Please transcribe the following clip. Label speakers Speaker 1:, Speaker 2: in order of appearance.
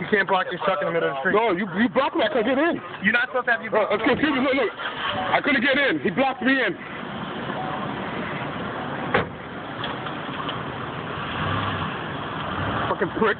Speaker 1: You can't block your truck in the middle of the street.
Speaker 2: No, you you blocked me. I couldn't get in.
Speaker 1: You're not supposed to have your
Speaker 2: Uh, excuse me. Look, look. I couldn't get in. He blocked me in. Fucking prick.